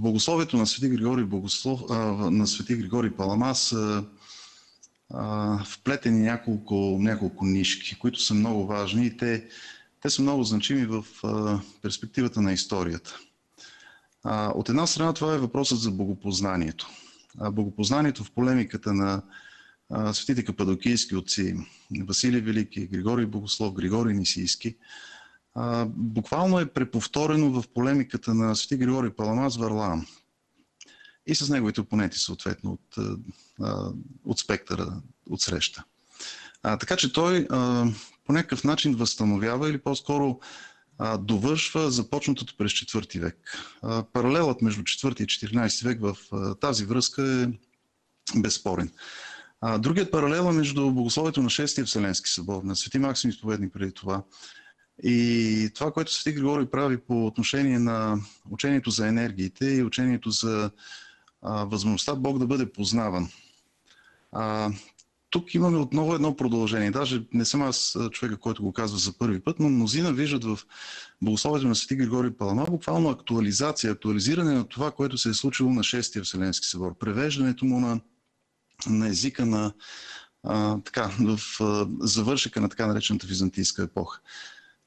богословието на Свети Григорий, Богослов, а, на Свети Григорий Паламас са а, вплетени няколко, няколко нишки, които са много важни и те, те са много значими в а, перспективата на историята. А, от една страна това е въпросът за богопознанието. А, богопознанието в полемиката на а, светите кападокийски отци Василий Велики, Григорий Богослов, Григорий Нисийски – а, буквално е преповторено в полемиката на Свети Григорий Паламас Варлаам и с неговите опоненти, съответно, от, а, от спектъра, от среща. А, така че той а, по някакъв начин възстановява или по-скоро а, довършва започнатото през 4 век. А, паралелът между 4 и 14 век в а, тази връзка е безспорен. А, другият паралел е между богословието на 6 Вселенски събор, на Свети Максим изповедник преди това, и това, което Свети Григорий прави по отношение на учението за енергиите и учението за а, възможността Бог да бъде познаван. А, тук имаме отново едно продължение. Даже не съм аз човека, който го казва за първи път, но мнозина виждат в богословието на Свети Григорий Палама буквално актуализация, актуализиране на това, което се е случило на 6-я Вселенски събор. Превеждането му на, на езика на а, така, в а, завършека на така наречената византийска епоха.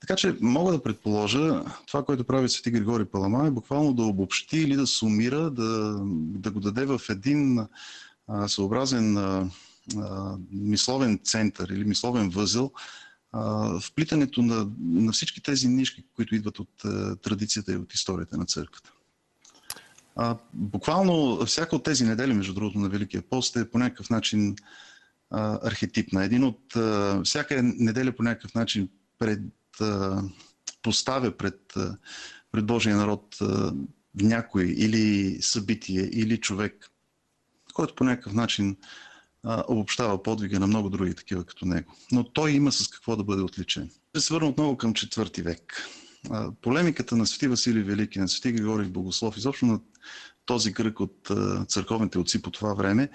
Така че мога да предположа, това, което прави Свети Григорий Палама е буквално да обобщи или да сумира, да, да го даде в един а, съобразен а, а, мисловен център или мисловен възел, а, вплитането на, на всички тези нишки, които идват от а, традицията и от историята на църквата. А, буквално всяка от тези недели, между другото, на Великия пост е по някакъв начин а, архетипна. Един от, а, всяка неделя по някакъв начин пред поставя пред, пред Божия народ някой или събитие, или човек, който по някакъв начин обобщава подвига на много други такива като него. Но той има с какво да бъде отличен. Ще се върна отново към четвърти век. Полемиката на Свети Василий Велики, на Свети Григорий Богослов, изобщо на този кръг от църковните отци по това време,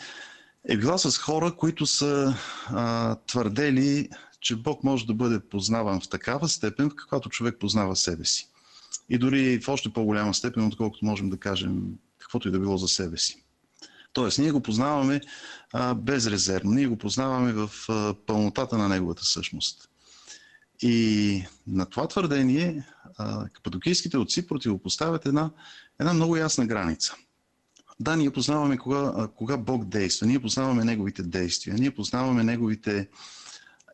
е била с хора, които са а, твърдели че Бог може да бъде познаван в такава степен, в каквато човек познава себе си. И дори в още по-голяма степен, отколкото можем да кажем каквото и да било за себе си. Тоест, ние го познаваме а, безрезервно, ние го познаваме в а, пълнотата на неговата същност. И на това твърдение а, кападокийските отци противопоставят една, една много ясна граница. Да, ние познаваме кога, а, кога Бог действа, ние познаваме неговите действия, ние познаваме неговите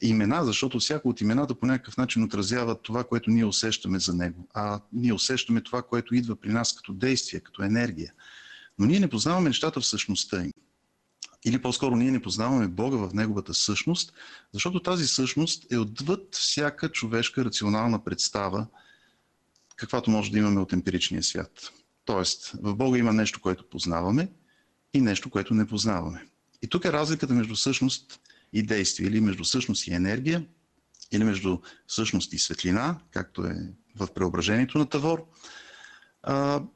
имена, защото всяко от имената по някакъв начин отразява това, което ние усещаме за него. А ние усещаме това, което идва при нас като действие, като енергия. Но ние не познаваме нещата в същността им. Или по-скоро ние не познаваме Бога в Неговата същност, защото тази същност е отвъд всяка човешка рационална представа, каквато може да имаме от емпиричния свят. Тоест, в Бога има нещо, което познаваме и нещо, което не познаваме. И тук е разликата между същност и действие, или между същност и енергия, или между същност и светлина, както е в преображението на Тавор,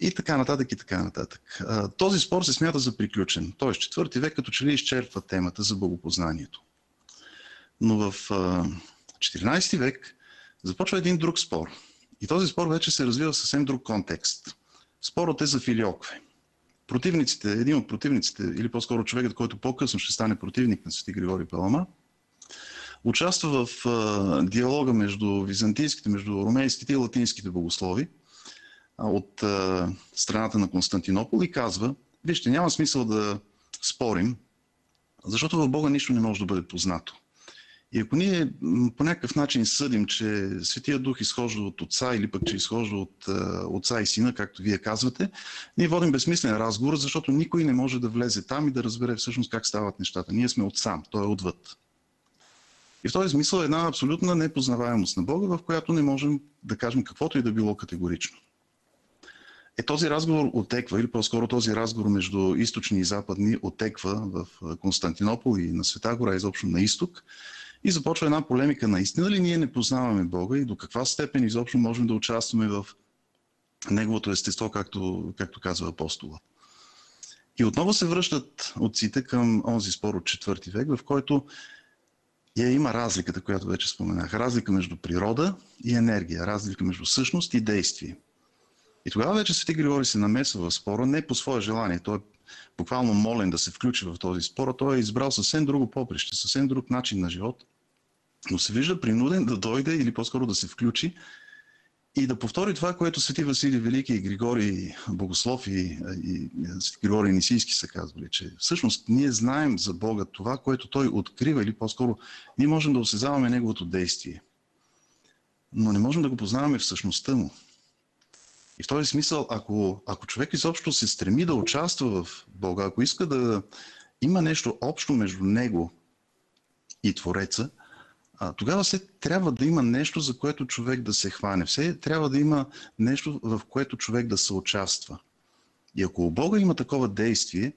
и така нататък, и така нататък. Този спор се смята за приключен. Т.е. четвърти век като че ли изчерпва темата за богопознанието. Но в а, 14 век започва един друг спор. И този спор вече се развива в съвсем друг контекст. Спорът е за филиокве противниците, един от противниците, или по-скоро човекът, който по-късно ще стане противник на Свети Григорий Палама, участва в а, диалога между византийските, между румейските и латинските богослови а, от а, страната на Константинопол и казва, вижте, няма смисъл да спорим, защото в Бога нищо не може да бъде познато. И ако ние по някакъв начин съдим, че Светия Дух изхожда от Отца или пък че изхожда от Отца и Сина, както вие казвате, ние водим безсмислен разговор, защото никой не може да влезе там и да разбере всъщност как стават нещата. Ние сме отсам, той е отвъд. И в този смисъл е една абсолютна непознаваемост на Бога, в която не можем да кажем каквото и да било категорично. Е, този разговор отеква, или по-скоро този разговор между източни и западни отеква в Константинопол и на Света гора, изобщо на изток, и започва една полемика. Наистина ли ние не познаваме Бога и до каква степен изобщо можем да участваме в Неговото естество, както, както казва апостола. И отново се връщат отците към онзи спор от четвърти век, в който я има разликата, която вече споменах. Разлика между природа и енергия, разлика между същност и действие. И тогава вече Свети Григорий се намесва в спора не по свое желание. Той е буквално молен да се включи в този спор, той е избрал съвсем друго поприще, съвсем друг начин на живот, но се вижда принуден да дойде или по-скоро да се включи и да повтори това, което Свети Василий Велики и Григорий Богослов и, и, Григорий Нисийски са казвали, че всъщност ние знаем за Бога това, което Той открива или по-скоро ние можем да осезаваме Неговото действие, но не можем да го познаваме в същността Му. И в този смисъл, ако, ако човек изобщо се стреми да участва в Бога, ако иска да има нещо общо между него и Твореца, а, тогава все трябва да има нещо, за което човек да се хване. Все трябва да има нещо, в което човек да се участва. И ако у Бога има такова действие,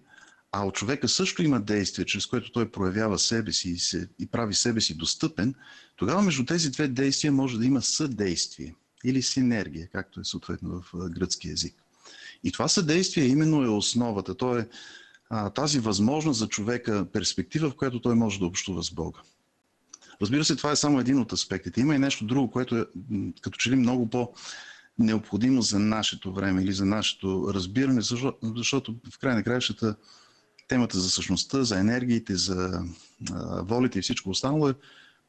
а от човека също има действие, чрез което той проявява себе си и, се, и прави себе си достъпен, тогава между тези две действия може да има съдействие или синергия, както е съответно в гръцки язик. И това съдействие именно е основата. То е а, тази възможност за човека перспектива, в която той може да общува с Бога. Разбира се, това е само един от аспектите. Има и нещо друго, което е като че ли много по- необходимо за нашето време или за нашето разбиране, защото в край на краищата темата за същността, за енергиите, за волите и всичко останало е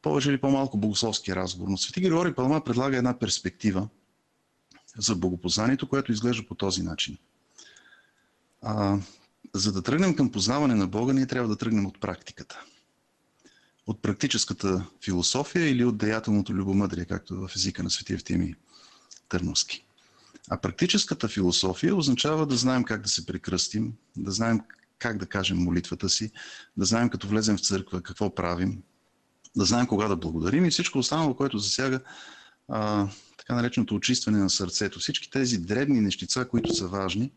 повече или по-малко богословски разговор. Но Свети Григорий Палма предлага една перспектива за богопознанието, което изглежда по този начин. А, за да тръгнем към познаване на Бога, ние трябва да тръгнем от практиката. От практическата философия или от деятелното любомъдрие, както в езика на Свети Евтимий Търновски. А практическата философия означава да знаем как да се прекръстим, да знаем как да кажем молитвата си, да знаем като влезем в църква какво правим, да знаем кога да благодарим и всичко останало, което засяга а, така нареченото очистване на сърцето. Всички тези дребни нещица, които са важни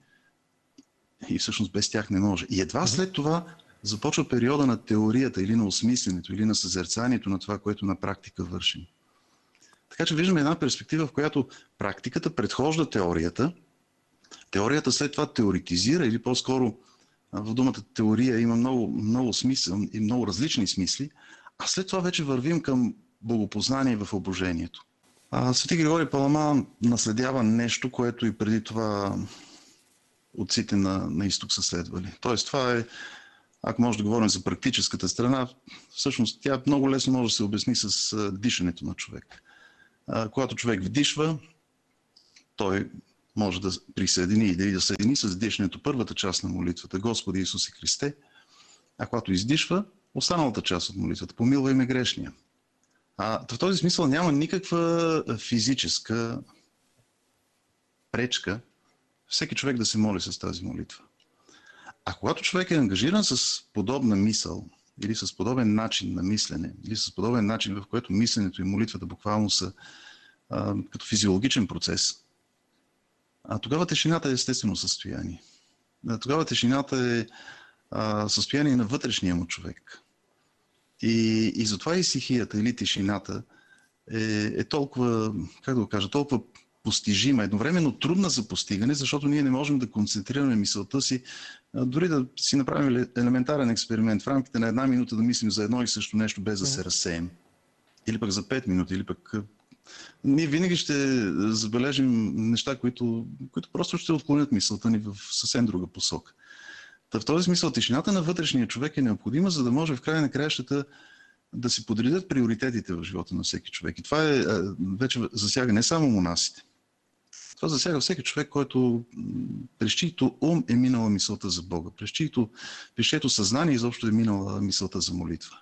и всъщност без тях не може. И едва след това започва периода на теорията или на осмисленето, или на съзерцанието на това, което на практика вършим. Така че виждаме една перспектива, в която практиката предхожда теорията, теорията след това теоретизира или по-скоро в думата теория има много, много смисъл и много различни смисли, а след това вече вървим към богопознание в обожението. А, Свети Григорий Палама наследява нещо, което и преди това отците на, на изток са следвали. Тоест това е, ако може да говорим за практическата страна, всъщност тя много лесно може да се обясни с дишането на човек. А, когато човек вдишва, той може да присъедини или да съедини с дишането първата част на молитвата Господи Исусе Христе, а когато издишва, останалата част от молитвата. Помилвай ме грешния. А, в този смисъл няма никаква физическа пречка всеки човек да се моли с тази молитва. А когато човек е ангажиран с подобна мисъл, или с подобен начин на мислене, или с подобен начин, в който мисленето и молитвата буквално са а, като физиологичен процес, а тогава тишината е естествено състояние. А, тогава тишината е а, състояние на вътрешния му човек. И, и затова и сихията или тишината е, е толкова, как да го кажа, толкова постижима, едновременно трудна за постигане, защото ние не можем да концентрираме мисълта си, дори да си направим елементарен експеримент, в рамките на една минута да мислим за едно и също нещо, без да се разсеем. Или пък за 5 минути, или пък... Ние винаги ще забележим неща, които, които просто ще отклонят мисълта ни в съвсем друга посока. Та в този смисъл тишината на вътрешния човек е необходима, за да може в края на краищата да се подредят приоритетите в живота на всеки човек. И това е, вече засяга не само монасите. Това засяга всеки човек, който през чието ум е минала мисълта за Бога, през чието, през чието съзнание изобщо е минала мисълта за молитва.